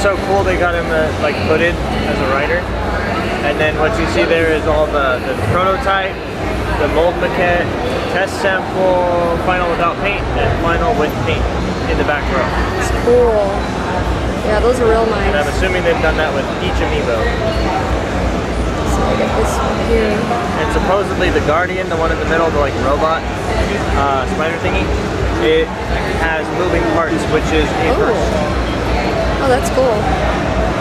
so cool they got him uh, like hooded as a rider. And then what you see there is all the, the prototype, the mold maquette, test sample, final without paint, and final with paint in the back row. It's cool. Yeah, those are real And I'm assuming they've done that with each amiibo. So I get this one here. And supposedly the Guardian, the one in the middle, the like robot uh, spider thingy, it has moving parts, which is a. Oh. Oh, that's cool.